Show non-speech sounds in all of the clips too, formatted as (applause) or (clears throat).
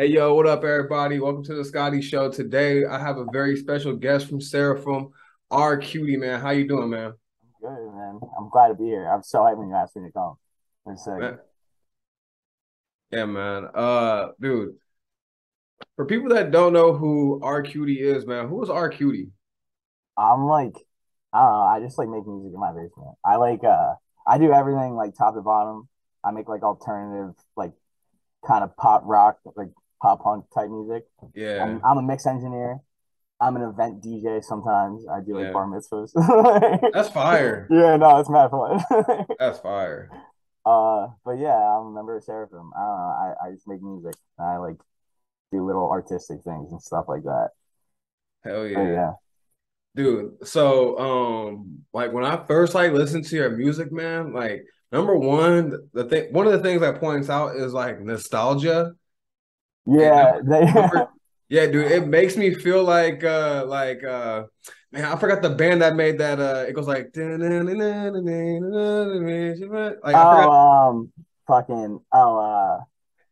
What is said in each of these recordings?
Hey yo, what up, everybody? Welcome to the Scottie Show. Today, I have a very special guest from Seraphim, Arcutii man. How you doing, man? Good man. I'm glad to be here. I'm so hyped when you asked me to come. Like, Man. Yeah, man. Uh, dude, for people that don't know who Arcutii is, man, who is Arcutii? I'm like, I don't know. I just like make music in my basement. I like, uh, I do everything like top to bottom. I make like alternative, like kind of pop rock, like pop punk type music. Yeah, I'm, I'm a mix engineer. I'm an event DJ sometimes. I do like Yeah. bar mitzvahs. (laughs) that's fire. yeah, no, it's mad fun. (laughs) That's fire. uh, but yeah, I'm a member of Seraphim. I don't know. I, I just make music. I like do little artistic things and stuff like that. Hell But yeah. yeah. Dude, so um like when I first like listened to your music, man, like number one, the thing one of the things that points out is like nostalgia. Yeah, they, (laughs) Yeah, dude, it makes me feel like uh like uh man, I forgot the band that made that uh it goes like like I oh, um, fucking, oh, uh.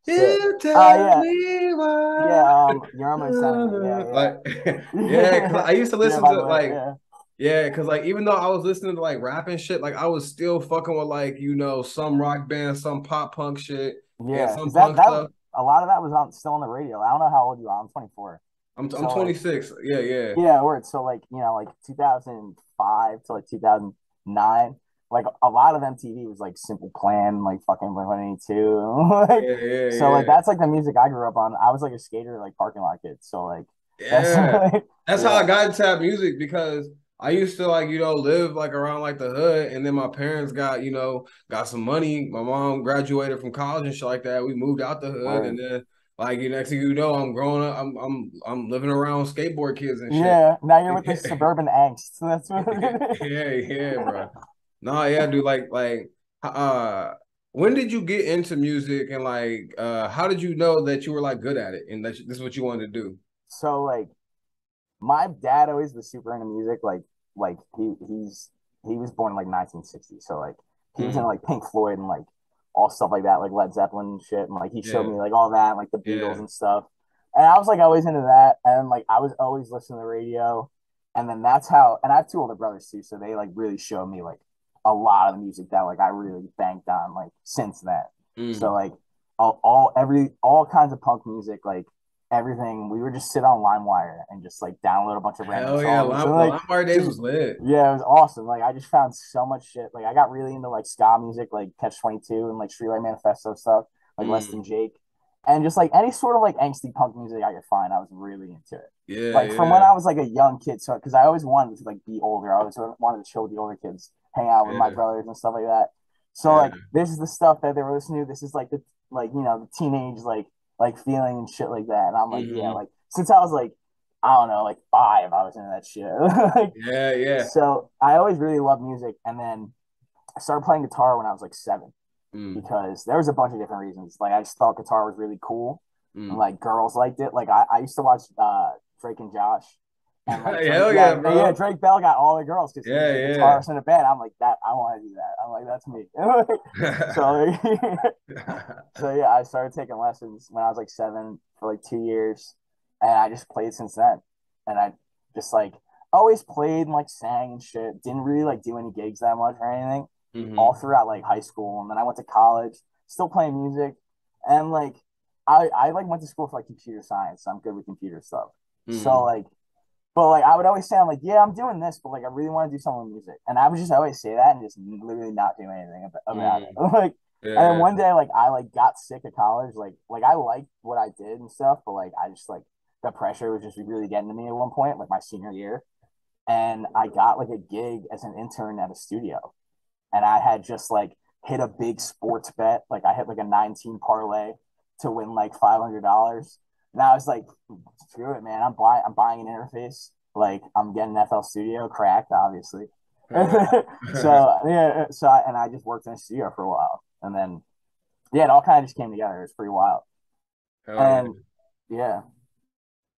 You tell Oh, yeah. me why. yeah, um, you're me, yeah, (laughs) yeah. Like (laughs) yeah, 'cause I used to listen Yeah, to like yeah. yeah, because like even though I was listening to like rap and shit, like I was still fucking with like you know some rock band, some pop punk shit, Yeah, some 'cause that, punk that stuff. A lot of that was on still on the radio. I don't know how old you are. I'm 24. I'm I'm So, like- 26. Yeah, yeah. Yeah, word. So like you know, like 2005 to like 2009, like a lot of MTV was like Simple Plan, like fucking Blink 182. like, (laughs) Yeah, yeah, so like that's like the music I grew up on. I was like a skater, like parking lot kid. So like that's Yeah. like, (laughs) That's how I got into that music because I used to like, you know, live like around like the hood. And then my parents got, you know, got some money. My mom graduated from college and shit like that. We moved out the hood. Word. And then like you next thing you know, I'm growing up, I'm I'm I'm living around skateboard kids and shit. yeah. Now you're with the (laughs) suburban angst. So (laughs) that's what. (laughs) yeah, yeah, bro. No, yeah, dude. Like, like, uh, when did you get into music, and like, uh, how did you know that you were like good at it, and that this is what you wanted to do? so like my dad always was super into music like like he he's he was born in like 1960 so like he was Mhm. into like pink floyd and like all stuff like that like led zeppelin and shit and like he showed Yeah. me like all that like the beatles Yeah. and stuff and i was like always into that and like i was always listening to the radio and then that's how and i have two older brothers too so they like really showed me like a lot of the music that like i really banked on like since then Mm. so like all, all every all kinds of punk music, like everything, we would just sit on LimeWire and just like download a bunch of random Hell yeah. Lime, like, LimeWire days was lit. yeah, it was awesome. Like I just found so much shit. Like I got really into like ska music, like Catch Twenty Two and like Streetlight Manifesto stuff, like Less Mm. Than Jake, and just like any sort of like angsty punk music I could find. I was really into it. Yeah, Like yeah. from when I was like a young kid, so because I always wanted to like be older. I always wanted to chill with the older kids, hang out with my brothers and stuff like that. So Yeah. like this is the stuff that they were listening to. This is like the like you know the teenage like like feeling and shit like that. And I'm like, Mhm. yeah, like since I was like I don't know, like five, I was into that shit. (laughs) like, yeah, yeah. So I always really loved music, and then I started playing guitar when I was like seven Mm, because there was a bunch of different reasons. Like I just thought guitar was really cool, and mm. like girls liked it. Like I, I used to watch uh Drake and Josh. And like, (laughs) Drake, Hell yeah, bro. yeah, Drake Bell got all the girls because Yeah, he was yeah. in a band. I'm like that. I want to do that. I'm like that's me. (laughs) so (laughs) so yeah, I started taking lessons when I was like seven for like two years, and I just played since then. And I just like always played and like sang and shit. Didn't really like do any gigs that much or anything Mhm. all throughout like high school, and then I went to college, still playing music, and like I I like went to school for like computer science. So I'm good with computer stuff. Mhm. So like, but like I would always say I'm like, yeah, I'm doing this, but like I really want to do something with music, and I would just always say that and just literally not do anything about, about it. Mm. (laughs) like, yeah. and then one day like I like got sick of college, like like I liked what I did and stuff, but like I just like the pressure was just really getting to me at one point, like my senior year, and I got like a gig as an intern at a studio, and I had just like hit a big sports bet, like I hit like a 19 parlay to win like five hundred dollars. And I was like, screw it, man. I'm buying I'm buying an interface. Like I'm getting FL Studio cracked, obviously. (laughs) so yeah, so I, and I just worked in a studio for a while, and then yeah, it all kind of just came together. It's pretty wild. Hell. And yeah,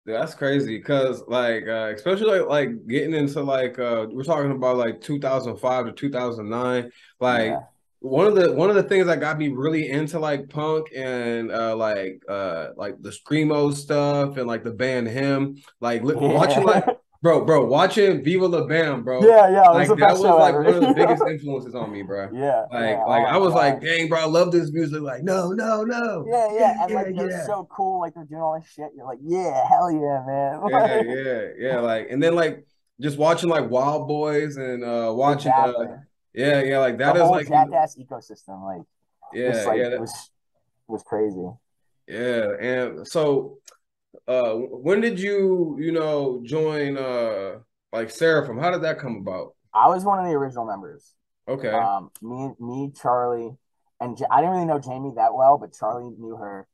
Yeah, that's crazy because like uh especially like, like getting into like uh we're talking about like 2005 to 2009 like Yeah. One of the one of the things that got me really into like punk and uh like uh like the screamo stuff and like the band him like li- Yeah. watching like (laughs) bro bro watching Viva La Bam bro Yeah, yeah. Like that was like ever. one of the (laughs) biggest influences on me bro yeah. like yeah, like oh I was my like dang bro I love this music like no no no Yeah, yeah, (laughs) and like Yeah, they're yeah. so cool, like they're doing all this shit. You're like, yeah, hell yeah, man. yeah Like, yeah yeah like and then like just watching like Wildboyz and uh watching exactly. uh, yeah yeah like the that is whole like jackass ecosystem, like, yeah just, like yeah that- was was crazy. Yeah, and so uh when did you, you know, join uh like Seraphim? How did that come about? I was one of the original members. Okay. Um, me, me, Charlie, and I didn't really know Jamie that well, but Charlie knew her,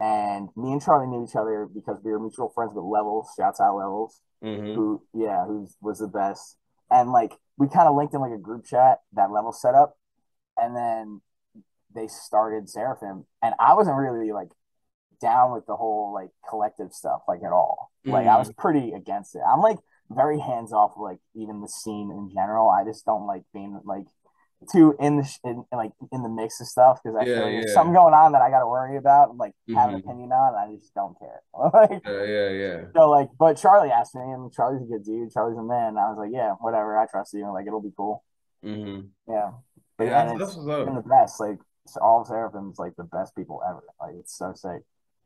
and me and Charlie knew each other because we were mutual friends with Levels. Shouts out Levels, hmm who yeah, who was the best, and like we kind of linked in like a group chat that level set up, and then they started Seraphim, and I wasn't really like down with the whole like collective stuff like at all. Like I was mm. pretty against it. I'm like very hands off like even the scene in general. I just don't like being like too in the sh- in, like in the mix of stuff because I Yeah, feel like there's yeah. something going on that I got to worry about and like have an Mhm. opinion on. I just don't care. (laughs) like Yeah, yeah, yeah. so like, but Charlie asked me, and Charlie's a good dude. Charlie's a man. And I was like, yeah, whatever. I trust you. Like it'll be cool. hmm Yeah. But Yeah, and that's, it's that's been the best. Like all of Seraphim's like the best people ever. Like it's so sick.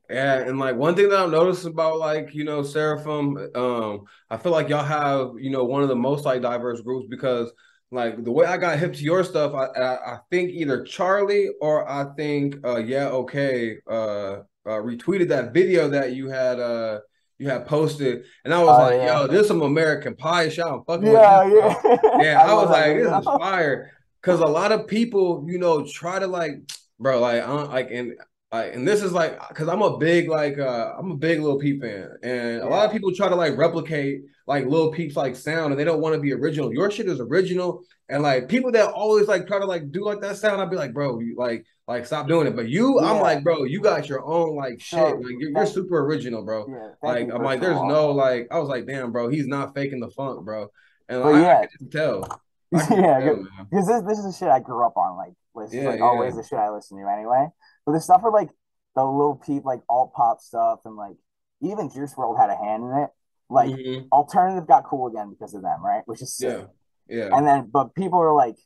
Yeah, and like one thing that I've noticed about like, you know, Seraphim, um, I feel like y'all have, you know, one of the most like diverse groups because like the way I got hip to your stuff, I I, I think either Charlie or I think uh yeah, okay, uh, uh retweeted that video that you had uh you had posted and I was Oh, like, yeah. yo, this some American pie shit. I'm fucking Yeah, with bro. yeah. Yeah, (laughs) I, love was like, this is fire. Cause a lot of people, you know, try to like, (tsk) bro, like, uh, like, and like, and this is like, cause I'm a big like, uh, I'm a big Lil Peep fan, and a lot of people try to like replicate like Lil Peep's like sound, and they don't want to be original. Your shit is original, and like people that always like try to like do like that sound, I'd be like, bro, you like, like stop doing it. But you, I'm like, bro, you got your own like shit. So, Like you're, you're super original, bro. Yeah, Like I'm like, there's no like, I was like, damn, bro, he's not faking the funk, bro. And like, I, yeah. I can tell. I (laughs) can yeah, tell, good- man. because this this is the shit I grew up on. Like, this is like yeah. always the shit I listen to anyway. But the stuff with like the Lil Peep, like alt pop stuff, and like even Juice WRLD had a hand in it. Like, Mhm. alternative got cool again because of them, right? Which is sick. Yeah, yeah, And then, but people are like,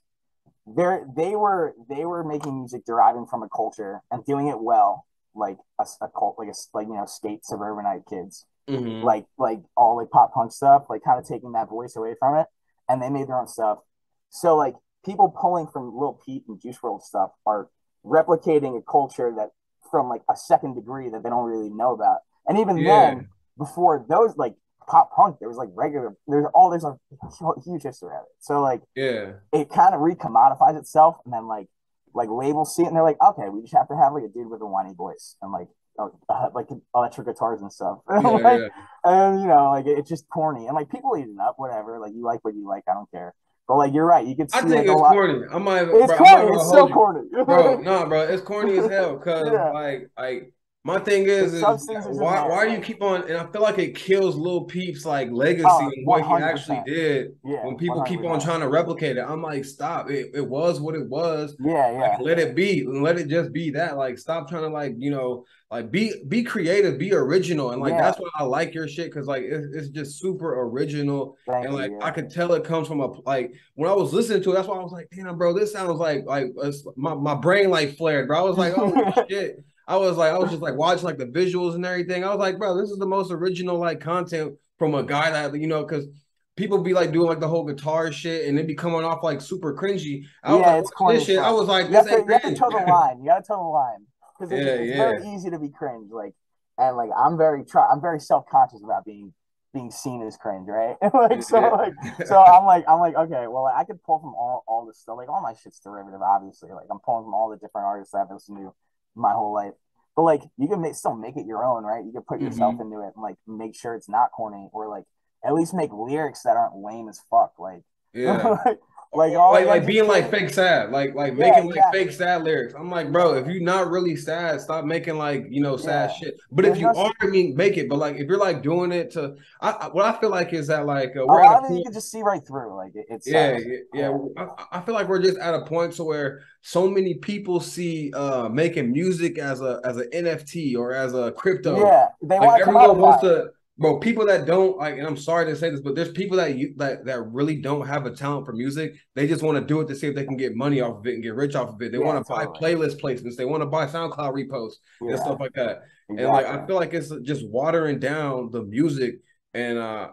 they're they were they were making music deriving from a culture and doing it well, like a, a cult, like a like you know skate suburbanite kids, Mhm. like like all like pop punk stuff, like kind of taking that voice away from it, and they made their own stuff. So like people pulling from Lil Peep and Juice WRLD stuff are replicating a culture that from like a second degree that they don't really know about. And even Yeah. then, before those like pop punk, there was like regular, there's all there's a huge history of it. So like yeah, it kind of recommodifies itself, and then like like labels see it and they're like, okay, we just have to have like a dude with a whiny voice and like uh, like electric guitars and stuff. (laughs) yeah, Like, yeah. and you know, like it's just corny, and like people eat it up, whatever. Like you like what you like, I don't care. But like you're right, you could see I think like, a it's corny. I'm not. It's bro, corny. It's so you. corny, bro. (laughs) Nah, bro, it's corny as hell. Cause Yeah. like, like my thing is, is substance is in why why do you keep on? And I feel like it kills Lil Peep's like legacy Oh, and what he 100%. actually did. yeah. When people keep on trying to replicate it, I'm like, stop. It, it was what it was. Yeah, yeah. Like, let it be. Let it just be that. Like, stop trying to like, you know, like be be creative, be original, and like Yeah. that's why I like your shit because like it, it's just super original, Thank and you, like yeah. I could tell it comes from a like when I was listening to it. That's why I was like, damn, bro, this sounds like like my my brain like flared, bro. I was like, oh (laughs) shit. I was like, I was just like watching like the visuals and everything. I was like, bro, this is the most original like content from a guy that you know because. People be like doing like the whole guitar shit and it be coming off like super cringy. I was Yeah, like, corny this shit. I was like, You have, this to, you have to toe the line. You got to toe the line because it's, Yeah, it's yeah. very easy to be cringe. Like, and like I'm very try. I'm very self conscious about being being seen as cringe, right? (laughs) like so, Yeah. like (laughs) so I'm like I'm like okay, well I could pull from all all this stuff. Like all my shit's derivative, obviously. Like I'm pulling from all the different artists I've listened to my whole life. But like you can make still make it your own, right? You can put mm-hmm. yourself into it and like make sure it's not corny or like at least make lyrics that aren't lame as fuck. Like (laughs) Yeah. like, Like all like like being like fake sad, like like Yeah, making like exactly. fake sad lyrics. I'm like, bro, if you're not really sad, stop making like you know sad Yeah. shit. But if you no- are, I mean, make it. But like if you're like doing it to, I, what I feel like is that like uh, we're at lot a of you can just see right through. Like it, it's yeah, yeah, yeah. I, I feel like we're just at a point to where so many people see uh making music as a as an NFT or as a crypto. yeah. They like want to come out everyone wants to bro people that don't like and i'm sorry to say this but there's people that you that that really don't have a talent for music. They just want to do it to see if they can get money off of it and get rich off of it. They Yeah, want to buy totally. playlist placements. They want to buy soundcloud reposts and stuff like that. And like i feel like it's just watering down the music and uh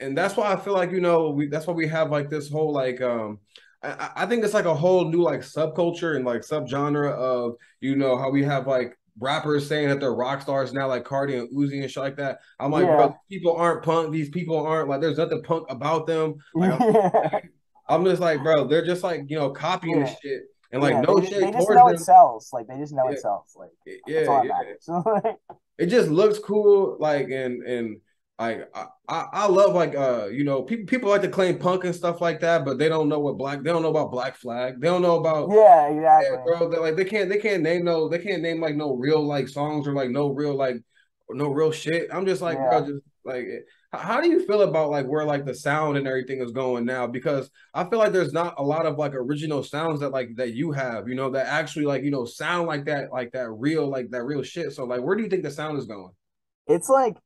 and that's why i feel like you know we that's why we have like this whole like um I, I think it's like a whole new like subculture and like subgenre of you know how we have like rappers saying that they're rock stars now, like Carti and Uzi and shit like that. I'm like, Yeah. bro, people aren't punk. These people aren't like. There's nothing punk about them. Like, I'm. (laughs) I'm just like, bro, they're just like you know copying Yeah. the shit and like Yeah, no they, shit they just know them. it sells. Like they just know Yeah. it sells. Like yeah, yeah. (laughs) It just looks cool, like and and. Like I, I, I love like uh you know people people like to claim punk and stuff like that, but they don't know what black they don't know about Black Flag. They don't know about yeah, Yeah, bro. They like they can't they can't name no they can't name like no real like songs or like no real like no real shit. I'm just like bro, just like how do you feel about like where like the sound and everything is going now? Because I feel like there's not a lot of like original sounds that like that you have, you know, that actually like you know sound like that like that real like that real shit. So like where do you think the sound is going? It's like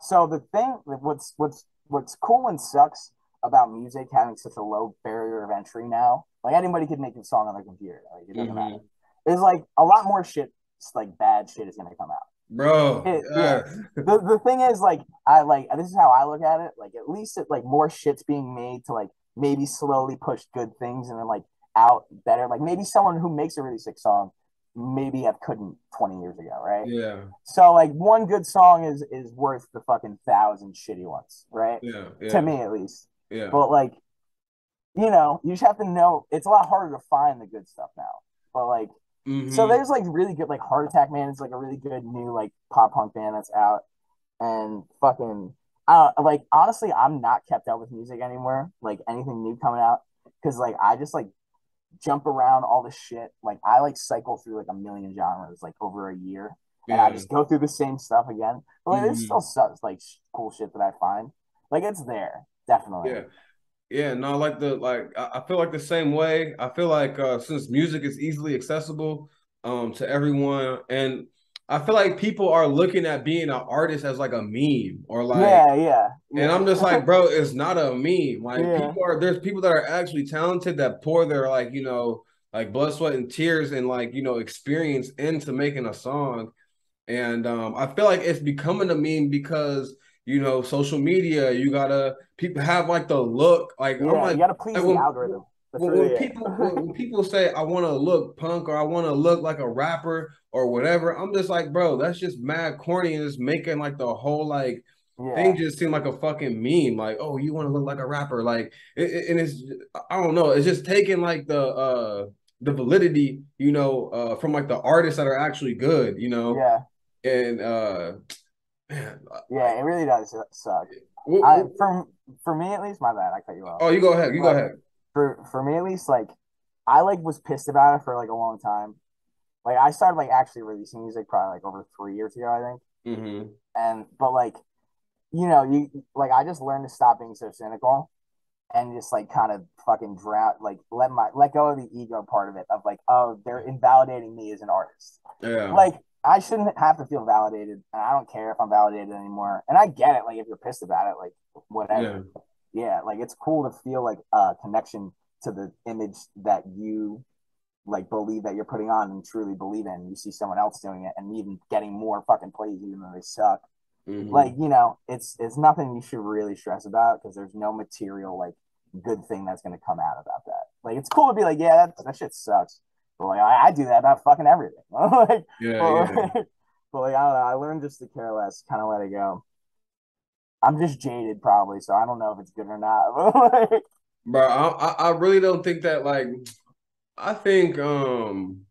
so the thing what's what's what's cool and sucks about music having such a low barrier of entry now. Like anybody could make a song on their computer. Like it doesn't Mhm. matter. Is like a lot more shit like bad shit is gonna come out. Bro, It- yeah. the the thing is like I like this is how I look at it. Like at least it like more shit's being made to like maybe slowly push good things and then like out better. Like maybe someone who makes a really sick song maybe I couldn't 20 years ago, right? yeah, So like one good song is is worth the fucking thousand shitty ones, right? yeah, yeah, To me at least. yeah. But like you know, you just have to know it's a lot harder to find the good stuff now. But like so Mhm. there's like really good like Heart Attack Man is like a really good new like pop punk band that's out, and fucking I like honestly I'm not kept up with music anymore like anything new coming out because like I just like jump around all the shit. Like I like cycle through like a million genres like over a year. And I just go through the same stuff again. But like there's Mhm. still stuff like sh- cool shit that I find. Like it's there. Definitely. Yeah. Yeah, no, like the like I I feel like the same way. I feel like uh since music is easily accessible um to everyone and I feel like people are looking at being an artist as like a meme or like yeah yeah and I'm just like, bro, it's not a meme. Like Yeah. people are there's people that are actually talented that pour their like, you know, like blood, sweat, and tears and like, you know, experience into making a song. And um, I feel like it's becoming a meme because you know, social media, you gotta people have like the look. Like I'm like you gotta please like the when- algorithm That's when, really people (laughs) when, when people say I want to look punk or I want to look like a rapper or whatever, I'm just like, bro, that's just mad corny and it's making like the whole like yeah. thing just seem like a fucking meme. Like, oh, you want to look like a rapper, like, it, it- and it's I don't know, it's just taking like the uh the validity, you know, uh from like the artists that are actually good, you know, yeah and uh, man, Yeah, it really does suck. wh- I, for for me at least, my bad, I cut you off. oh, you go ahead, you go ahead. For for me at least, like I like was pissed about it for like a long time. Like I started like actually releasing music probably like over three years ago, I think. Mm-hmm. And but like, you know, you like I just learned to stop being so cynical and just like kind of fucking drown like let my let go of the ego part of it of like, oh, they're invalidating me as an artist. Yeah, like I shouldn't have to feel validated, and I don't care if I'm validated anymore. And I get it, like if you're pissed about it, like whatever. yeah, Yeah, like it's cool to feel like a connection to the image that you like believe that you're putting on and truly believe in. You see someone else doing it and even getting more fucking plays even though they suck. Mhm. Like you know, it's it's nothing you should really stress about because there's no material like good thing that's gonna come out about that. Like it's cool to be like, yeah, that, that shit sucks. But like I, I do that about fucking everything. (laughs) like yeah, but, yeah. like, (laughs) but like I don't know, I learned just to care less, kind of let it go. I'm just jaded probably, so I don't know if it's good or not. (laughs) Like, Bro, I, I really don't think that like I think um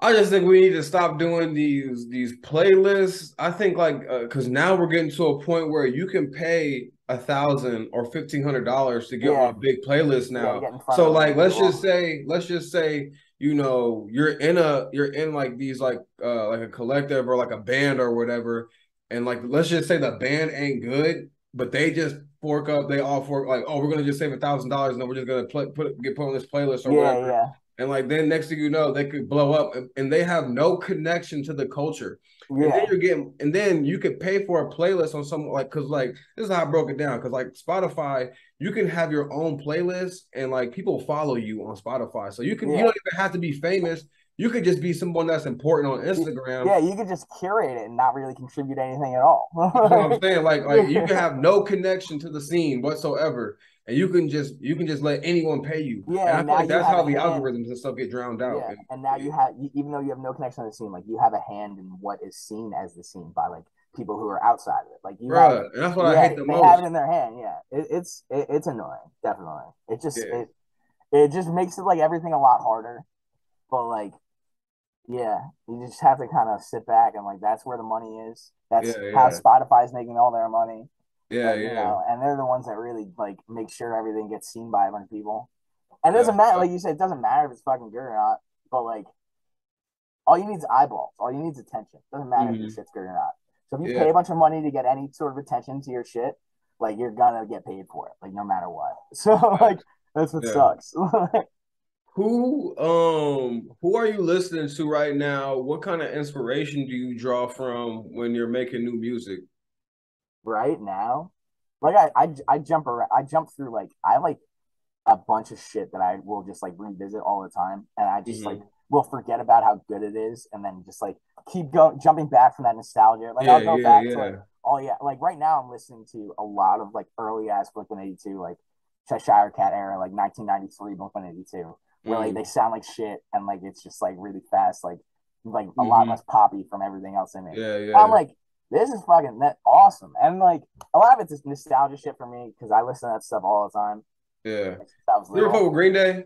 I just think we need to stop doing these these playlists. I think like because uh, now we're getting to a point where you can pay a thousand or fifteen hundred dollars to get yeah. on a big playlist now. Yeah, so like, let's just say, let's just say, you know, you're in a you're in like these like uh like a collective or like a band or whatever, and like let's just say the band ain't good, but they just fork up, they all fork like, oh, we're gonna just save a thousand dollars and then we're just gonna play, put get put on this playlist or yeah, whatever. Yeah. And like then next thing you know, they could blow up and they have no connection to the culture. Yeah. And then you're getting and then you could pay for a playlist on some like cause like this is how I broke it down. Cause like Spotify, you can have your own playlist and like people follow you on Spotify. So you can yeah. you don't even have to be famous. You could just be someone that's important on Instagram. Yeah, you could just curate it and not really contribute anything at all. you know what I'm (laughs) saying? Like like you can (laughs) have no connection to the scene whatsoever and you can just you can just let anyone pay you. Yeah, and I feel like that's how the hand. algorithms and stuff get drowned out. Yeah. And, and now you have even though you have no connection to the scene, like you have a hand in what is seen as the scene by like people who are outside of it. Like you, Bruh, have, and that's what I hate the most. they have it in their hand. Yeah, it, it's it, it's annoying. Definitely, it just yeah. it it just makes it like everything a lot harder. But like, yeah, you just have to kind of sit back and like that's where the money is. That's yeah, how Spotify is making all their money. Yeah, yeah. know, and they're the ones that really like make sure everything gets seen by a bunch of people. And it doesn't yeah. matter, like you said, it doesn't matter if it's fucking good or not. But like, all you need is eyeballs. All you need is attention. It doesn't matter mm-hmm. if your shit's good or not. So if you yeah. pay a bunch of money to get any sort of attention to your shit, like you're gonna get paid for it, like no matter what. (laughs) So like that's what yeah. sucks. (laughs) who um who are you listening to right now? What kind of inspiration do you draw from when you're making new music? right now, like I, I, I jump around, I jump through like I like a bunch of shit that I will just like revisit all the time, and I just mm-hmm. like will forget about how good it is, and then just like keep going, jumping back from that nostalgia. Like yeah, I'll go yeah, back yeah. to like oh yeah, like right now I'm listening to a lot of like early ass Blink One Eighty Two, like Cheshire Cat era, like 1993 Blink One Eighty Two, where like they sound like shit, and like it's just like really fast, like like a mm-hmm. lot less poppy from everything else in it. Yeah, yeah. I'm like, this is fucking that awesome. And like a lot of it's just nostalgia shit for me because I listen to that stuff all the time. Yeah. You ever with Green Day?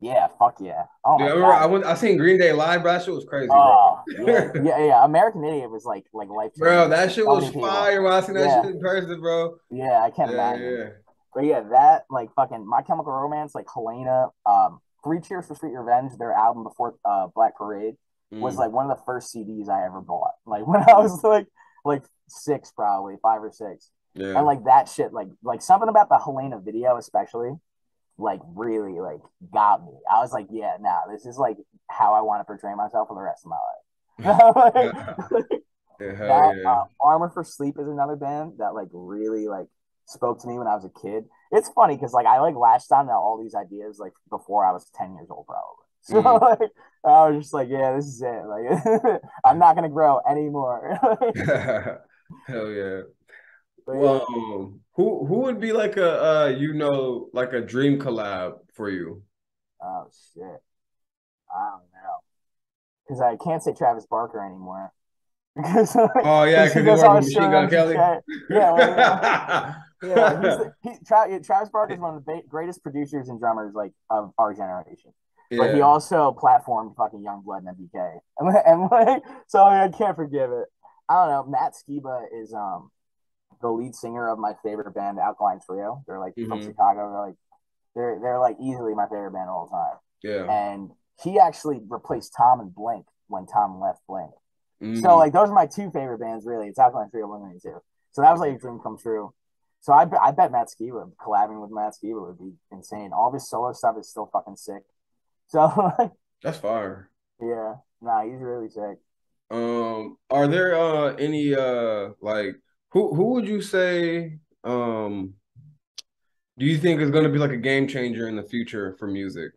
Yeah, fuck yeah. Oh I remember I went I seen Green Day live, bro. That shit was crazy, oh, (laughs) yeah, yeah, yeah. American Idiot was like like life. Bro, that shit was fire when I seen that yeah. shit in person, bro. Yeah, I can't yeah, imagine. Yeah. But yeah, that like fucking My Chemical Romance, like Helena, um, Three Cheers for Sweet Revenge, their album before uh Black Parade was mm. like one of the first CDs I ever bought. Like (laughs) when I was like like six probably five or six yeah. and like that shit like like something about the helena video especially like really like got me i was like yeah now nah, this is like how i want to portray myself for the rest of my life (laughs) yeah, (laughs) that, yeah. uh, armor for sleep is another band that like really like spoke to me when i was a kid it's funny because like i like latched on to all these ideas like before i was 10 years old probably (laughs) so mm. like, I was just like, yeah, this is it. Like, (laughs) I'm not gonna grow anymore. (laughs) Hell yeah. But, well, yeah. Who who would be like a uh, you know like a dream collab for you? Oh shit, I don't know, because I can't say Travis Barker anymore. because oh yeah, because he goes on Machine Gun Kelly. Yeah, yeah. yeah, (laughs) he, Tra- Travis Barker is one of the ba- greatest producers and drummers like of our generation. Yeah. But he also platformed fucking Yungblud and MGK. (laughs) And, and like, so I can't forgive it. I don't know. Matt Skiba is um the lead singer of my favorite band, Alkaline Trio. They're like mm-hmm. from Chicago. They're like they're they're like easily my favorite band of all time. Yeah. And he actually replaced Tom and Blink when Tom left Blink. Mm-hmm. So like those are my two favorite bands really. It's Alkaline Trio and too. So that was like a dream come true. So I, I bet Matt Skiba collabing with Matt Skiba would be insane. All of his solo stuff is still fucking sick. So (laughs) that's fire. Yeah, nah, he's really sick. Um, are there uh any uh like who who would you say um do you think is going to be like a game changer in the future for music?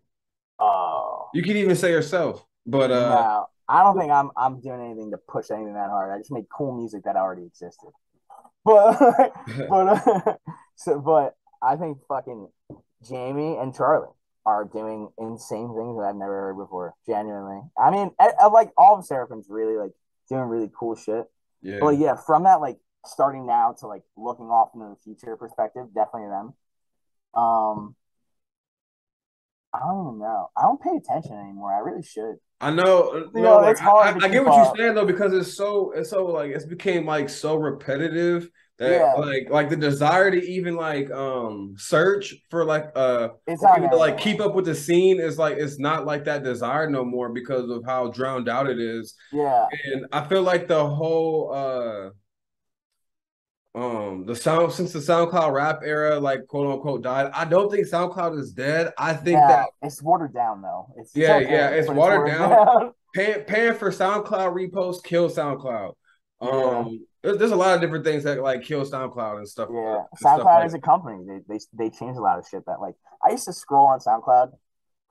Oh, you could even say yourself, but uh, no, I don't think I'm I'm doing anything to push anything that hard. I just make cool music that already existed. But (laughs) but (laughs) so but I think fucking Jamie and Charlie are doing insane things that I've never heard before. Genuinely, I mean, I, I like all of Seraphim's really like doing really cool shit. Yeah. But yeah, from that like starting now to like looking off into the future perspective, definitely them. Um, I don't even know. I don't pay attention anymore. I really should. I know. You no, know, like, it's hard I, to I get what you're saying though because it's so it's so like it's became like so repetitive that Yeah. like like the desire to even like um search for like uh It's not to like keep up with the scene is like it's not like that desire no more because of how drowned out it is. Yeah, And I feel like the whole uh um the sound since the SoundCloud rap era like quote unquote died, I don't think SoundCloud is dead. I think yeah. that it's watered down though. It's it's Yeah, okay, yeah, it's but watered down. (laughs) paying paying for SoundCloud reposts kill SoundCloud. Um there's, there's a lot of different things that like kill SoundCloud and stuff. Yeah, and stuff SoundCloud like is a company. They they they changed a lot of shit that like I used to scroll on SoundCloud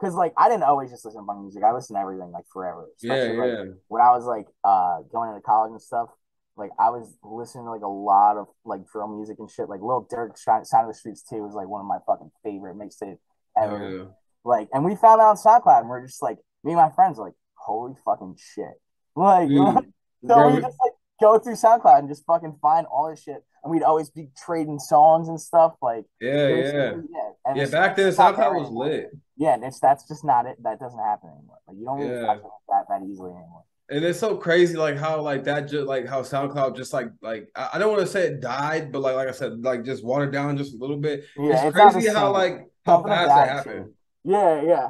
because like I didn't always just listen to punk music. I listened to everything like forever. Yeah, Especially like yeah. when I was like uh going into college and stuff. Like I was listening to like a lot of like drill music and shit. Like Lil Durk, Signed to the Streets too, was like one of my fucking favorite mixtape oh, ever. Oh, yeah. Like, and we found out on SoundCloud, and we're just like, me and my friends are like, holy fucking shit. Like, (laughs) so Bro, we just like go through SoundCloud and just fucking find all this shit, and we'd always be trading songs and stuff. Like, yeah, yeah. yeah. And Yeah, back then SoundCloud was lit. Yeah, and it's that's just not it. That doesn't happen anymore. Like, you don't really Yeah. that that easily anymore. And it's so crazy, like how like that just like how SoundCloud just like like I, I don't want to say it died, but like like I said, like just watered down just a little bit. Yeah, it's not crazy how like how fast it happened. Yeah, yeah.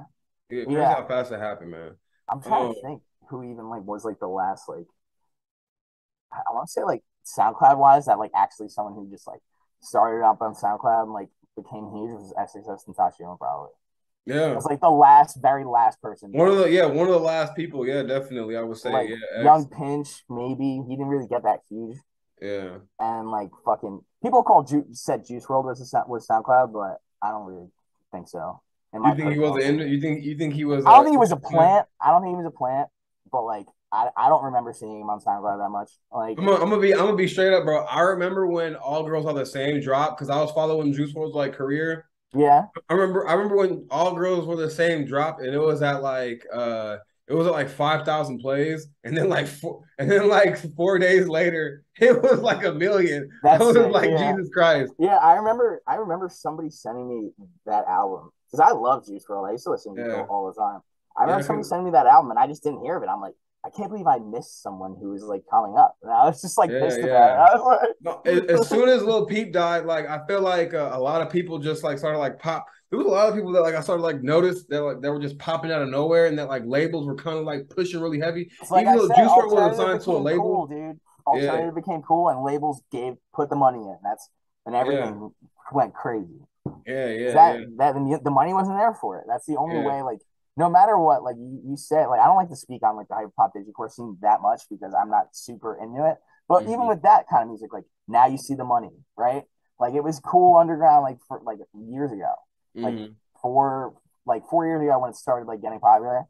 Yeah, Yeah. how fast it happened, man. I'm trying Oh. to think who even like was like the last like I, I want to say like SoundCloud wise that like actually someone who just like started up on SoundCloud and like became huge was XXXTentacion probably. It Yeah. was like the last, very last person. One of the yeah, one of the last people, yeah, definitely. I would say, like yeah. Yung Pinch maybe he didn't really get that huge yeah. and like fucking people call Ju- said Juice WRLD was a, was SoundCloud but I don't really think so. You think he was an you think you think he was I don't think he was a plant. I don't think he was a plant, but like I, I don't remember seeing him on SoundCloud that much. Like I'm gonna, I'm gonna be I'm gonna be straight up, bro. I remember when All Girls Are the Same dropped because I was following Juice WRLD's like career. Yeah, I remember I remember when All Girls Were the Same drop and it was at like uh it was at like five thousand plays, and then like four, and then like four days later, (laughs) it was like a million. That's I was sick, like, yeah. Jesus Christ. yeah. I remember I remember somebody sending me that album because I love Juice WRLD. I used to listen to Yeah. it all the time. I remember Yeah, somebody sending me that album and I just didn't hear of it. I'm like, I can't believe I missed someone who was like coming up. And I was just like Yeah, pissed yeah. about it. (laughs) Like, No, as, soon as Lil Peep died, like I feel like uh, a lot of people just like started like pop. There was a lot of people that like I started like noticed that like they were just popping out of nowhere, and that like labels were kind of like pushing really heavy. It's like Even I though said, Juice WRLD was assigned to a label. cool, dude. Alternative became cool, and labels gave put the money in. That's and everything went crazy. Yeah, yeah, that yeah. that the, the money wasn't there for it. That's the only Yeah. way. Like no matter what, like you, you said, like I don't like to speak on like the hyper pop digicore scene that much because I'm not super into it. But even Mhm. with that kind of music, like now you see the money, right? Like it was cool underground, like for like years ago, like Mhm. four like four years ago when it started like getting popular,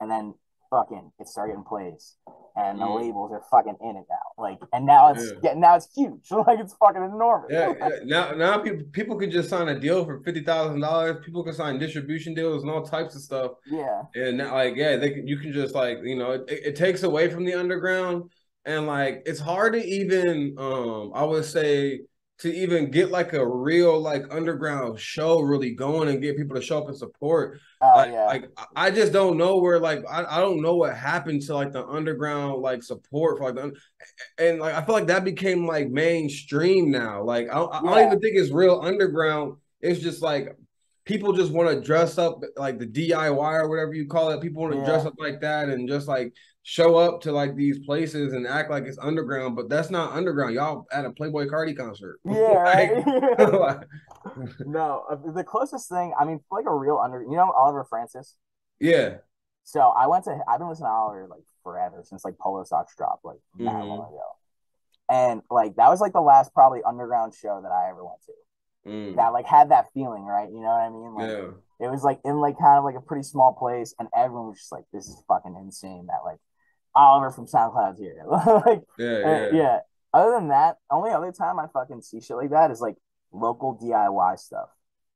and then fucking it started getting plays, and the Mm. labels are fucking in it now. Like and now it's Yeah. getting now it's huge, (laughs) like it's fucking enormous. Yeah, yeah. (laughs) Now, now people people could just sign a deal for fifty thousand dollars. People can sign distribution deals and all types of stuff. yeah. And now, like, yeah, they can. You can just like, you know, it, it takes away from the underground, and like, it's hard to even, um, I would say, to even get like a real like underground show really going and get people to show up and support. Oh like, yeah. like I just don't know where like I, I don't know what happened to like the underground like support for like the and like I feel like that became like mainstream now. Like I, don't- I don't even think it's real underground. It's just like people just want to dress up like the DIY or whatever you call it. People want to Yeah. dress up like that and just like show up to like these places and act like it's underground, but that's not underground. Y'all at a Playboi Carti concert. (laughs) Yeah, Like- (laughs) no, uh, the closest thing, I mean, like a real under, you know, Oliver Francis. yeah. So I went to, I've been listening to Oliver like forever since like Polo Socks dropped like that Mhm. long ago, and like that was like the last probably underground show that I ever went to Mm. that like had that feeling, right? You know what I mean? Like Yeah. it was like in like kind of like a pretty small place, and everyone was just like, "This is fucking insane." That like Oliver from SoundCloud's here, (laughs) like Yeah. Yeah. yeah. Other than that, only other time I fucking see shit like that is like local DIY stuff.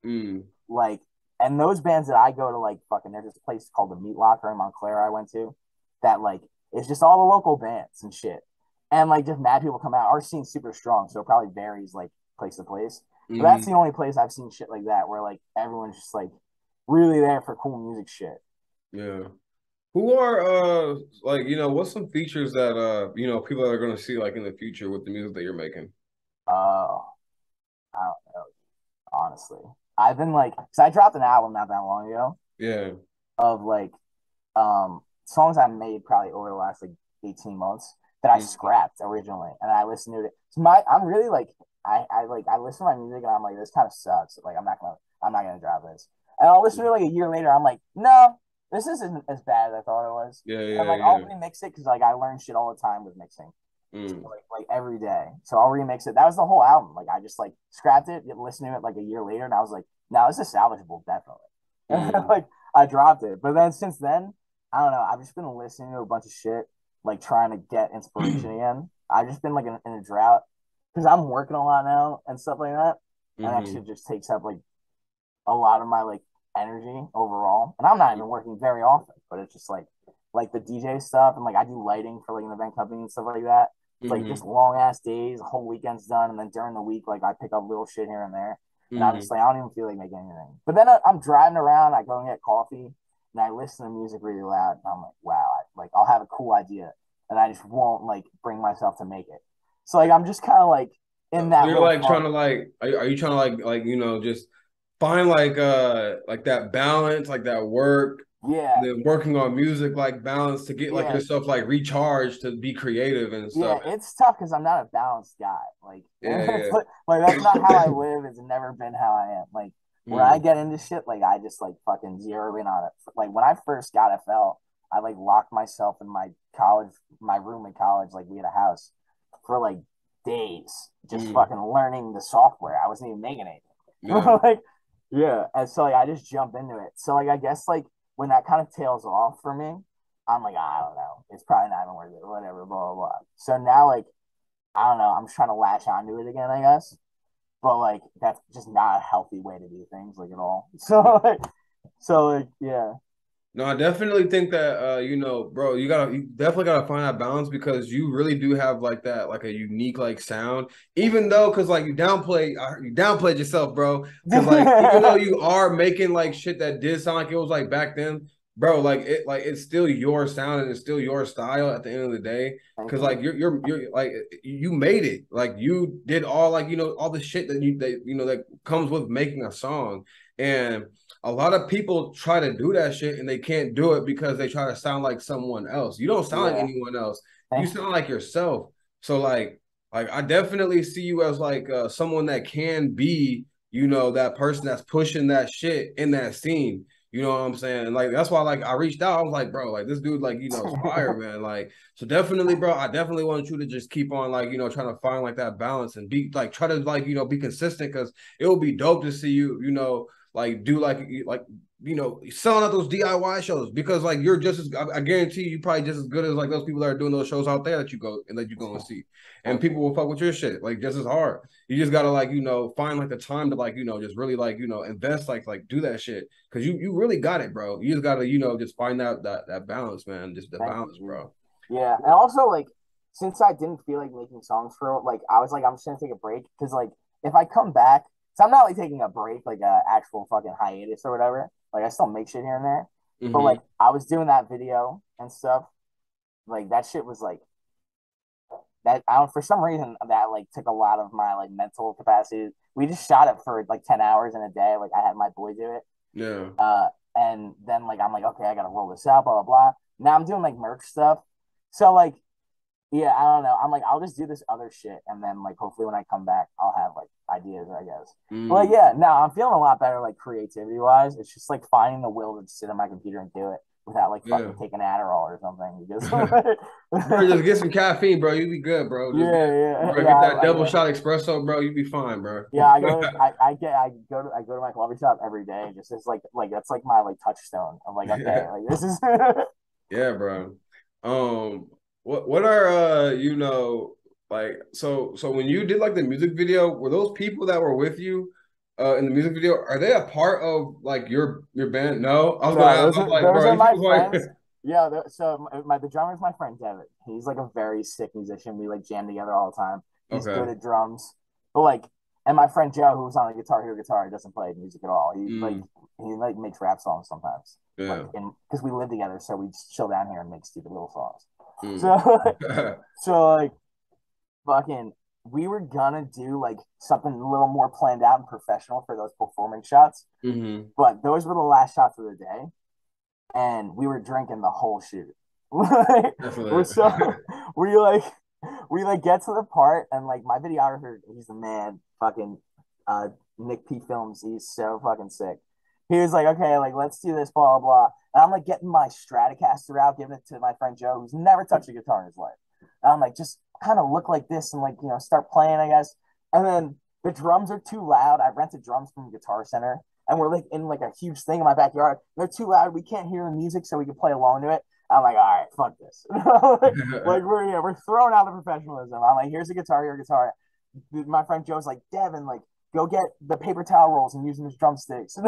Mm. Like, and those bands that I go to, like, fucking, there's this place called the Meat Locker in Montclair I went to that, like, it's just all the local bands and shit. And, like, just mad people come out. Our scene's super strong, so it probably varies, like, place to place. But that's Mhm. the only place I've seen shit like that where, like, everyone's just, like, really there for cool music shit. Yeah. Who are uh like you know what's some features that uh you know people are gonna see like in the future with the music that you're making? Uh, I don't know. Honestly, I've been like, cause I dropped an album not that long ago. Yeah. Of like, um, songs I made probably over the last like eighteen months that I mm-hmm. scrapped originally, and I listened to it. So my, I'm really like, I, I like, I listen to my music and I'm like, this kind of sucks. Like, I'm not gonna, I'm not gonna drop this. And I'll listen to it like a year later. I'm like, no, this isn't as bad as I thought it was. Yeah, yeah. And like yeah. I'll remix it because like I learn shit all the time with mixing. Mm. So, like, like every day. So I'll remix it. That was the whole album. Like I just like scrapped it, listened to it like a year later, and I was like, no, this is salvageable, definitely. (laughs) Mm. like I dropped it. But then since then, I don't know. I've just been listening to a bunch of shit, like trying to get inspiration (clears throat) again. I've just been like in, in a drought because I'm working a lot now and stuff like that. Mm-hmm. And actually just takes up like a lot of my like energy overall. And I'm not even working very often, but it's just like like the DJ stuff and like I do lighting for like an event company and stuff like that. It's mm-hmm. like just long ass days, whole weekend's done, and then during the week, like I pick up little shit here and there. And mm-hmm. I'm just like, I don't even feel like making anything. But then I, am driving around, I go and get coffee, and I listen to music really loud. And I'm like, wow, I, like I'll have a cool idea, and I just won't like bring myself to make it. So like I'm just kind of like in that. You're like trying to like, are, are you trying to like like you know just find like uh like that balance, like that work. Yeah. then working on music like balance to get like yeah. yourself like recharged to be creative and stuff. Yeah, it's tough because I'm not a balanced guy. Like, (laughs) yeah, yeah. like that's not how I live. It's never been how I am. Like when mm. I get into shit, like I just like fucking zero in on it. Like when I first got FL, I like locked myself in my college, my room in college. Like we had a house for like days, just mm. fucking learning the software. I wasn't even making anything. (laughs) Yeah. like yeah, and so like I just jump into it. So like I guess like when that kind of tails off for me, I'm like ah, I don't know, it's probably not even worth it, whatever, blah blah blah. So now like I don't know, I'm trying to latch onto it again, I guess. But like that's just not a healthy way to do things, like at all. (laughs) So like, so like yeah. No, I definitely think that uh, you know, bro, you gotta you definitely gotta find that balance because you really do have like that, like a unique like sound. Even though, cause like you downplay, uh, you downplayed yourself, bro. Cause like even though (laughs) you are making like shit that did sound like it was like back then, bro, like it, like it's still your sound and it's still your style at the end of the day. Cause like you're you're you're like you made it, like you did all like you know all the shit that you that you know that comes with making a song and a lot of people try to do that shit and they can't do it because they try to sound like someone else. You don't sound yeah. like anyone else. You sound like yourself. So like like I definitely see you as like uh, someone that can be, you know, that person that's pushing that shit in that scene. You know what I'm saying? Like that's why like I reached out. I was like, bro, like this dude, like, you know, fire, (laughs) man. Like, so definitely, bro, I definitely want you to just keep on like, you know, trying to find like that balance and be like try to like, you know, be consistent because it will be dope to see you, you know, like do like like you know selling out those DIY shows because like you're just as I, guarantee you probably just as good as like those people that are doing those shows out there that you go and that you go and see, and people will fuck with your shit like just as hard. You just gotta like you know find like the time to like you know just really like you know invest like like do that shit because you you really got it, bro. You just gotta you know just find out that that balance, man. Just the balance, bro. Yeah, and also like since I didn't feel like making songs for like I was like I'm just gonna take a break because like if I come back so I'm not like taking a break, like a actual fucking hiatus or whatever. Like I still make shit here and there. Mm-hmm. But like I was doing that video and stuff. Like that shit was like that I don't for some reason that like took a lot of my like mental capacity. We just shot it for like 10 hours in a day. Like I had my boy do it. Yeah. Uh and then like I'm like, okay, I gotta roll this out, blah blah blah. Now I'm doing like merch stuff. So like yeah, I don't know. I'm like, I'll just do this other shit, and then like hopefully when I come back, I'll have like ideas, I guess. Mm. But like, yeah, no, I'm feeling a lot better, like creativity wise. It's just like finding the will to sit on my computer and do it without like fucking yeah. taking Adderall or something. Because (laughs) bro, just get some caffeine, bro. You'd be good, bro. Just, yeah, yeah. Bro, yeah, get that double shot espresso, bro. You'd be fine, bro. Yeah, I go. (laughs) I, I get. I go to. I go to my coffee shop every day. Just it's like like that's like my like touchstone. I'm like okay, (laughs) like this is. yeah, bro. Um, what what are uh you know like so so when you did like the music video, were those people that were with you uh in the music video, are they a part of like your your band? No, I was no, gonna ask, like, those are (laughs) my friends. yeah, so my the drummer is my friend Devin. He's like a very sick musician. We like jam together all the time. He's okay. good at drums, but like And my friend Joe, who's on the Guitar Hero guitar, doesn't play music at all. He Mm. like he like makes rap songs sometimes. Yeah. Like, and because we live together, so we just chill down here and make stupid little songs. Mm. So (laughs) so like fucking we were gonna do like something a little more planned out and professional for those performance shots, hmm but those were the last shots of the day, and we were drinking the whole shoot. (laughs) Like, we're so (laughs) we like we like get to the part and like my videographer, he's the man, fucking uh Nick P Films, he's so fucking sick. He was like, okay, like let's do this, blah blah blah. And I'm like getting my Stratocaster out, giving it to my friend Joe, who's never touched a guitar in his life. And I'm like, just kind of look like this and like, you know, start playing, I guess. And then the drums are too loud. I rented drums from Guitar Center and we're like in like a huge thing in my backyard. They're too loud. We can't hear the music, so we can play along to it. I'm like, all right, fuck this. (laughs) (laughs) like we're yeah, we're throwing out the professionalism. I'm like, here's a guitar, your guitar. My friend Joe's like, Devin, like, go get the paper towel rolls and use them as drumsticks. (laughs) (laughs) so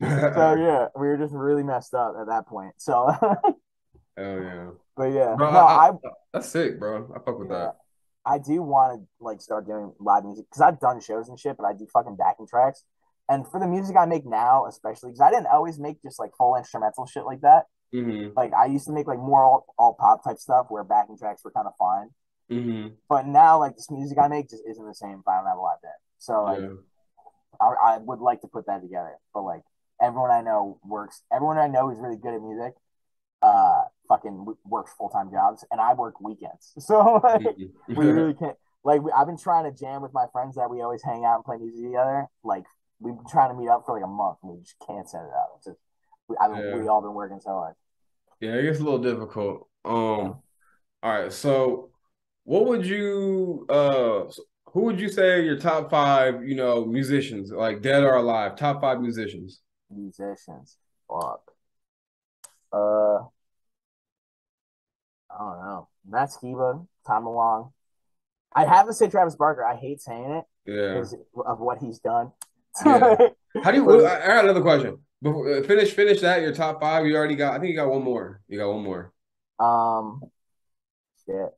yeah, we were just really messed up at that point. So, (laughs) Hell yeah. but yeah, Bro, no, I, I, that's sick, bro. I fuck with yeah, that. I do want to like start doing live music because I've done shows and shit, but I do fucking backing tracks. And for the music I make now, especially because I didn't always make just like full instrumental shit like that. hmm Like I used to make like more all, all pop type stuff where backing tracks were kind of fine. hmm But now like this music I make just isn't the same if I don't have a live band. So like Yeah. I, I would like to put that together. But like everyone I know works. Everyone I know who's really good at music, uh, fucking works full time jobs, and I work weekends. (laughs) So like, Mhm. we really can't. Like we, I've been trying to jam with my friends that we always hang out and play music together. Like we've been trying to meet up for like a month, and we just can't set it up. It's just we, I mean, Yeah. we all been working so hard. Yeah, it gets a little difficult. Um, all right. So, what would you uh, who would you say are your top five, you know, musicians, like dead or alive, top five musicians? Musicians, fuck. Uh, I don't know. Matt Skiba, Tom DeLonge. I have to say Travis Barker. I hate saying it Yeah. of what he's done. Yeah. (laughs) How do you? I I got another question. Before, uh, finish, finish that. Your top five. You already got. I think you got one more. You got one more. um, shit.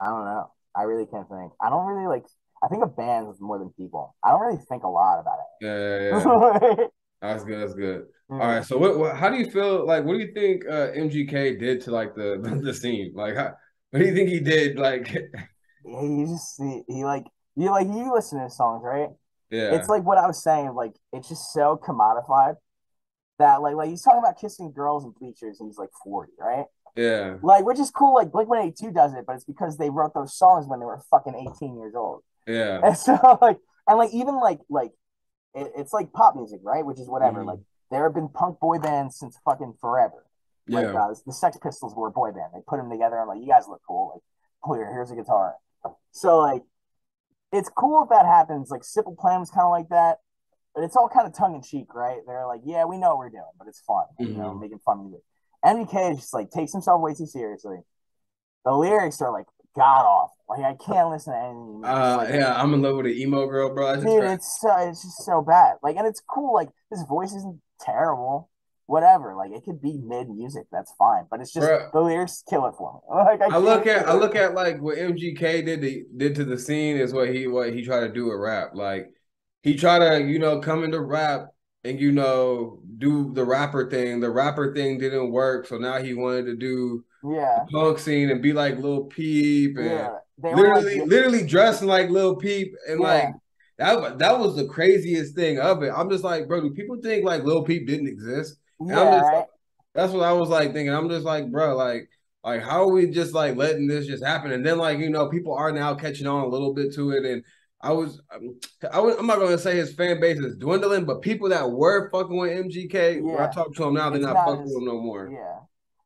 I don't know. I really can't think. I don't really like. I think of bands more than people. I don't really think a lot about it. Yeah, yeah, yeah. (laughs) That's good. That's good. Mm. All right. So, what, what? How do you feel? Like, what do you think uh, MGK did to like (laughs) the the scene? Like, how, what do you think he did? Like, (laughs) He just he, he like you like you listen to his songs, right? yeah, It's like what I was saying, like it's just so commodified that like like he's talking about kissing girls in bleachers and he's like 40, right? Yeah, Like which is cool, like Blink 182 does it, but it's because they wrote those songs when they were fucking 18 years old. yeah, And (laughs) so like and like even like like it, it's like pop music, right? Which is whatever. Mhm. Like there have been punk boy bands since fucking forever. Like yeah. uh, the Sex Pistols were a boy band. They put them together and like you guys look cool. Like oh, here, here's a guitar. So like it's cool if that happens. Like Simple Plan was kind of like that, but it's all kind of tongue in cheek, right? They're like, yeah, we know what we're doing, but it's fun, you know, Mhm. making fun music. Is just like takes himself way too seriously. The lyrics are like god awful. Like I can't listen to anything. Uh, like- yeah, I'm in love with an emo girl, bro. That's dude, it's so, it's just so bad. Like, and it's cool. Like his voice isn't terrible. Whatever. Like it could be mid music. That's fine. But it's just the lyrics kill it for me. (laughs) Like I look at I look at like what MGK did to, did to the scene is what he what he tried to do with rap. Like he tried to you know come into rap and you know do the rapper thing. The rapper thing didn't work, so now he wanted to do Yeah. the punk scene and be like Lil Peep and Yeah. Literally like, literally dressing like Lil Peep and Yeah. like that that was the craziest thing of it. I'm just like, bro, do people think like Lil Peep didn't exist? And yeah, I'm just? That's what I was like thinking. I'm just like, bro, like, like how are we just like letting this just happen? And then like you know, people are now catching on a little bit to it. And I was, um, I was, I'm not gonna say his fan base is dwindling, but people that were fucking with MGK, when I talk to him now, they're not, not fucking as- with him no more. Yeah.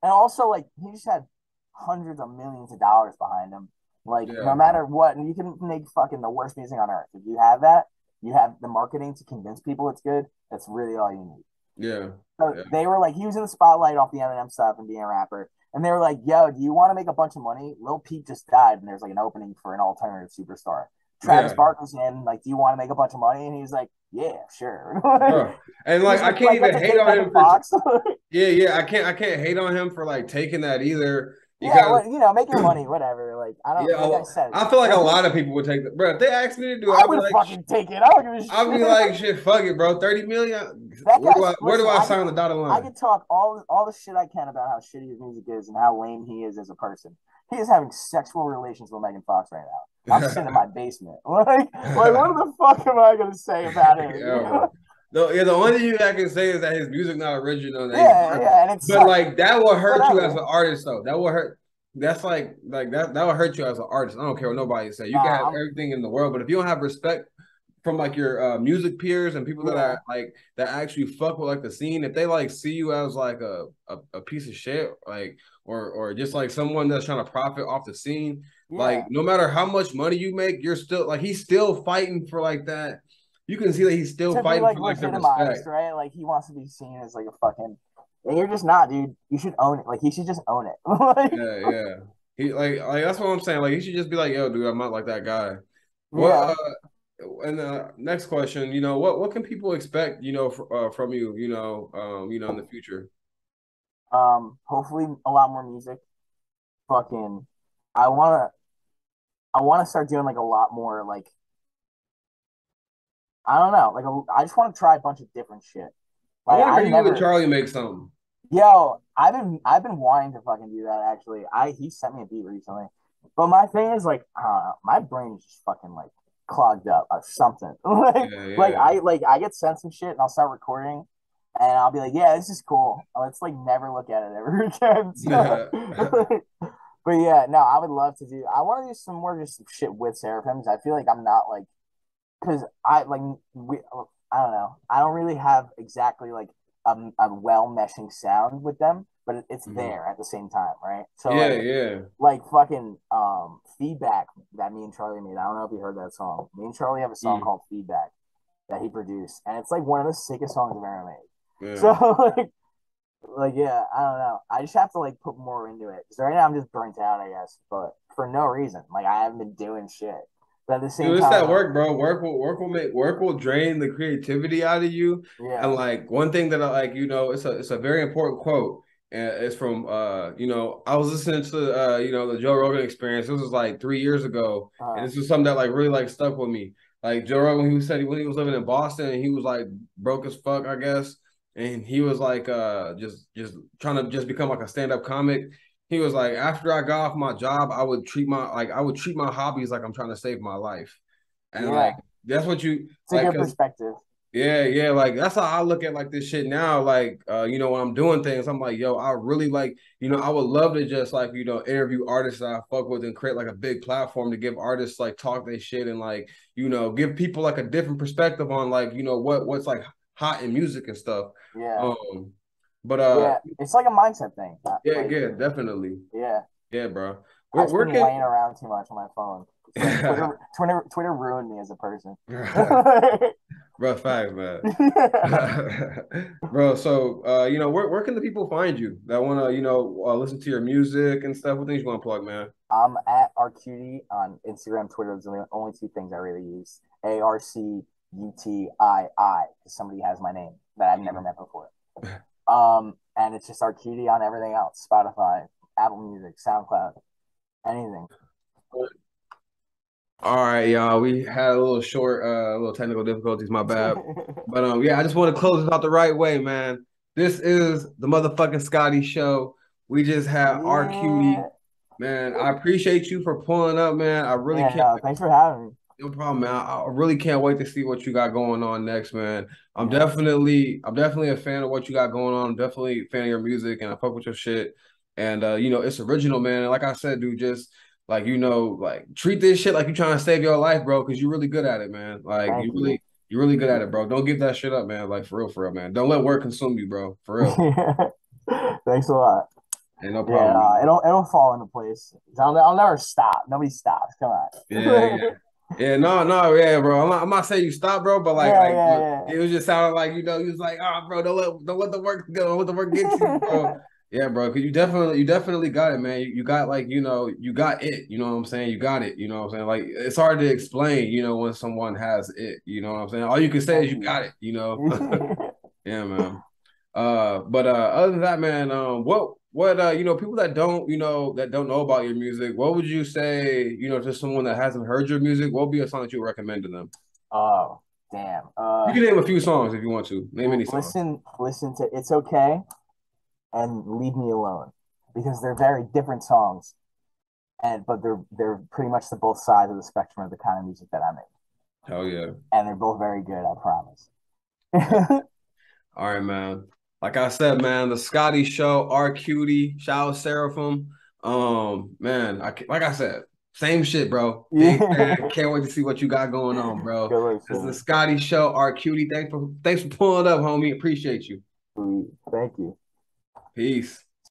And also, like, he just had hundreds of millions of dollars behind him. Like, Yeah. no matter what, and you can make fucking the worst music on earth. If you have that, you have the marketing to convince people it's good. That's really all you need. Yeah, So Yeah. they were like, he was in the spotlight off the Eminem stuff and being a rapper. And they were like, yo, do you want to make a bunch of money? Lil Peep just died, and there's like an opening for an alternative superstar. Travis Yeah. Barker's in, like, do you want to make a bunch of money? And he's like, yeah, sure. (laughs) Bro. and like I (laughs) can't even hate on him for (laughs) yeah, yeah. I can't, I can't hate on him for like taking that either. Because, yeah, well, you know, making money, whatever. Like I don't. Yeah, like I said, I feel like a lot of people would take that, bro. If they asked me to do, it, I would like, fucking take it. I would give a I'd be like, shit, fuck it, bro. Thirty million. Where do I, where do I, I sign the dotted line? I can talk all all the shit I can about how shitty his music is and how lame he is as a person. He is having sexual relations with Megan Fox right now. I'm sitting in (laughs) my basement. (laughs) Like, like what the fuck am I gonna say about it? (laughs) Yeah, no, yeah, the only thing I can say is that his music not original. Yeah, yeah, and it's but like that will hurt whatever. you as an artist, though. That will hurt. That's like like that. That will hurt you as an artist. I don't care what nobody say. You nah, can have I'm... everything in the world, but if you don't have respect from like your uh, music peers and people that are like that actually fuck with like the scene, if they like see you as like a, a, a piece of shit, like or or just like someone that's trying to profit off the scene, yeah. like no matter how much money you make, you're still like he's still fighting for like that. You can see that he's still fighting like, for like the respect, right? Like he wants to be seen as like a fucking. And you're just not, dude. You should own it. Like he should just own it. (laughs) like, yeah, yeah. He like like that's what I'm saying. Like he should just be like, yo, dude, I'm not like that guy. Well, yeah. Uh, and the next question, you know, what what can people expect, you know, fr- uh, from you, you know, um, you know, in the future? Um, hopefully a lot more music. Fucking, I wanna, I wanna start doing like a lot more like, I don't know, like a, I just want to try a bunch of different shit. Like, I to never, Charlie make something. Yo, I've been I've been wanting to fucking do that actually. I he sent me a beat recently, but my thing is like, uh, my brain is just fucking like clogged up or something. (laughs) like, yeah, yeah. like I like I get sent some shit and I'll start recording and I'll be like, yeah, this is cool. Let's like never look at it (laughs) ever again. (laughs) So, but yeah, no, I would love to do. I want to do some more just shit with Seraphims. I feel like I'm not like because I like we. I don't know. I don't really have exactly like a, a well meshing sound with them but it's mm-hmm. there at the same time, right? So yeah, like, yeah, like fucking um feedback that me and Charlie made. I don't know if you heard that song. Me and Charlie have a song mm. called Feedback that he produced, and it's like one of the sickest songs I've ever made. Yeah. So (laughs) like, like yeah, I don't know. I just have to like put more into it because right now I'm just burnt out, I guess, but for no reason. Like I haven't been doing shit. But at the same Dude, time, it's that work, bro. Work will work will make work will drain the creativity out of you. Yeah. And like one thing that I like, you know, it's a it's a very important quote and it's from uh you know I was listening to uh you know the Joe Rogan experience. This was like three years ago, uh-huh. and this was something that like really like stuck with me. Like Joe Rogan, he said when he was living in Boston, and he was like broke as fuck, I guess, and he was like uh just just trying to just become like a stand up comic. He was like, after I got off my job, I would treat my like I would treat my hobbies like I'm trying to save my life, and yeah. like that's what you. It's like, a good perspective. Yeah, yeah, like that's how I look at like this shit now. Like, uh, you know, when I'm doing things, I'm like, yo, I really like, you know, I would love to just like, you know, interview artists that I fuck with and create like a big platform to give artists like talk their shit and like, you know, give people like a different perspective on like, you know, what what's like hot in music and stuff. Yeah. Um, but uh, yeah, it's like a mindset thing. Yeah, like, yeah, definitely. Yeah. Yeah, bro. We're, I've been laying around too much on my phone. Like (laughs) Twitter, Twitter, Twitter ruined me as a person. (laughs) Bro, fact, man. (laughs) (laughs) Bro, so uh, you know, where, where can the people find you that want to, you know, uh, listen to your music and stuff? What things you want to plug, man? I'm at Arcutii on Instagram, Twitter. Those are the only two things I really use. A R C U T I I, because somebody has my name that I've never met before. (laughs) Um, and it's just Arcutii on everything else: Spotify, Apple Music, SoundCloud, anything. All right, y'all. We had a little short, uh, little technical difficulties. My bad. (laughs) but um, yeah, I just want to close it out the right way, man. This is the motherfucking Scottie show. We just had yeah. Arcutii. Man, I appreciate you for pulling up, man. I really yeah, can't. No, thanks for having me. No problem, man. I really can't wait to see what you got going on next, man. I'm definitely, I'm definitely a fan of what you got going on. I'm definitely a fan of your music, and I fuck with your shit. And uh, you know, it's original, man. And like I said, dude, just like you know, like treat this shit like you're trying to save your life, bro, because you're really good at it, man. Like you really, you. you're really good at it, bro. Don't give that shit up, man. Like for real, for real, man. Don't let work consume you, bro. For real. (laughs) Thanks a lot. Ain't no problem. Yeah, uh, it'll it'll fall into place. I'll, I'll never stop. Nobody stops. Come on. Yeah, yeah. Yeah, no, no, yeah, bro. I'm not, I'm not saying you stop, bro, but like, yeah, like yeah, yeah. it was just sounding like you know, he was like, oh, bro, don't let don't let the work go, don't let the work get you, bro. (laughs) Yeah, bro, because you definitely you definitely got it, man. You, you, got like, you know, you got it, you know what I'm saying? You got it, you know what I'm saying? Like it's hard to explain, you know, when someone has it, you know what I'm saying? All you can say is you got it, you know. (laughs) (laughs) yeah, man. Uh, but uh, other than that, man, um, what what uh, you know, people that don't you know that don't know about your music, what would you say, you know, to someone that hasn't heard your music? What would be a song that you would recommend to them? Oh, damn. Uh, you can name a few songs if you want to. Name any songs. Listen, listen to "It's Okay" and "Leave Me Alone" because they're very different songs, and but they're they're pretty much the both sides of the spectrum of the kind of music that I make. Hell yeah! And they're both very good. I promise. (laughs) All right, man like I said, man, the Scottie Show, Arcutii, shout out Seraphim. Um, man, I like I said, same shit, bro. Yeah. Can't wait to see what you got going on, bro. It's the Scottie Show, Arcutii. Thanks for thanks for pulling up, homie. Appreciate you. Thank you. Peace.